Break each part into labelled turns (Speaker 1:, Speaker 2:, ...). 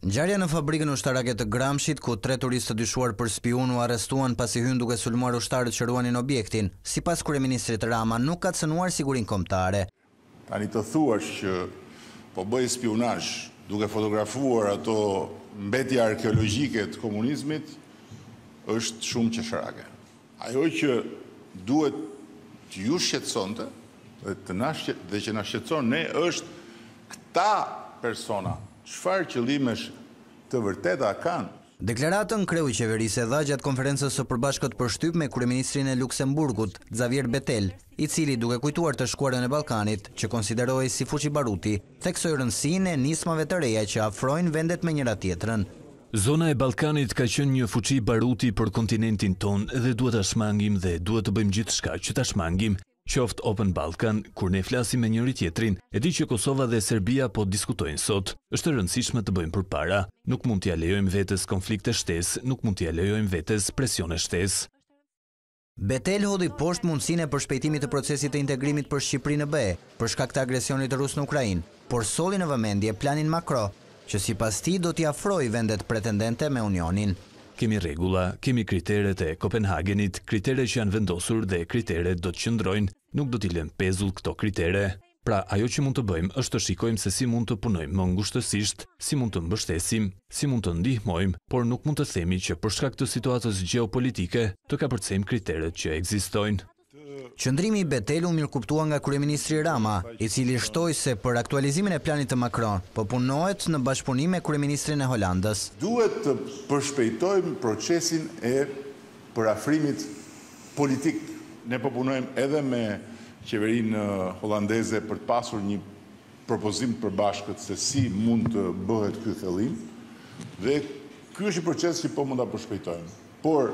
Speaker 1: Ngjarja në fabrikën ushtarake të Gramshit, ku tre turistë të dyshuar për spiunë u arrestuan pasi hynë duke sulmuar ushtarët që ruanin objektin, sipas kryeministrit Rama, nuk ka cënuar sigurinë kombëtare.
Speaker 2: Tani të thuash që po bëhej spiunazh duke fotografuar ato mbetje arkeologjike të komunizmit është shumë qesharake. Ajo që duhet të ju shqetësonte dhe të na shqet dhe që na shqetëson ne është këta persona çfarë qëllimesh të vërteta kanë.
Speaker 1: Deklaratën kreu i qeverisë e dha gjatë konferencës së përbashkët për shtyp me kryeministrin e Luksemburgut, Xavier Bettel, i cili duke kujtuar të shkuarën e Ballkanit, që konsiderohej si fuçi baruti, Theksoi rëndësinë e nismave të reja që afrojnë vendet me njëra-tjetrën.
Speaker 3: Zona e Ballkanit ka qenë një fuçi baruti për kontinentin tonë dhe duhet ta shmangim dhe duhet të bëjmë gjithçka që ta shmangim, qoftë Open Balkan, kur ne flasim me njëri-tjetrin, e di që Kosova dhe Serbia po diskutojnë sot, është e rëndësishme të bëjmë përpara, nuk mund t'ia lejojmë vetes konflikte shtesë, nuk mund t'ia lejojmë vetes presione shtesë.
Speaker 1: Bettel hodhi poshtë mundësinë e përshpejtimit të procesit të integrimit për Shqipërinë në BE, për shkak të agresionit rus në Ukrainë, por solli në vëmendje planin Macron, që sipas tij do t'i afrojë vendet pretendente me Unionin.
Speaker 3: Kemi rregulla, kemi kriteret e Kopenhagenit, kritere që janë vendosur dhe kriteret do të qëndrojnë, nuk do t'i lëmë pezull këto kritere. Pra, ajo që mund të bëjmë është të shikojmë se si mund të punojmë më ngushtësisht, si mund të mbështesim, si mund të ndihmojmë, por nuk mund të themi që për shkak të situatës gjeopolitike të kapërcejmë kriteret që ekzistojnë.
Speaker 1: Qëndrimi i Bettel u mirëkuptua nga kryeministri Rama, i cili shtoi se për aktualizimin e planit të Macron po punohet në bashkëpunim me kryeministrin e Holandës.
Speaker 2: Duhet të përshpejtojmë procesin e përafrimit politik. Ne po punojmë edhe me qeverinë holandeze për të pasur një propozim të përbashkët se si mund të bëhet ky thellim dhe ky është një proces që po mund ta përshpejtojmë. Por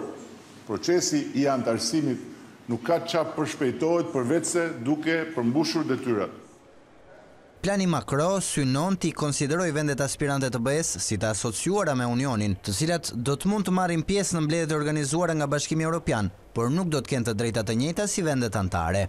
Speaker 2: procesi i anëtarësimit nuk ka ça përshpejtohet përveçse duke përmbushur detyrat.
Speaker 1: Plani Macron synon t'i konsiderojë vendet aspirante të BE-së si të asociuara me Unionin, të cilat do të mund të marrin pjesë në mbledhjet e organizuara nga Bashkimi Europian, por nuk do të kenë të drejta të njëjta si vendet anëtare.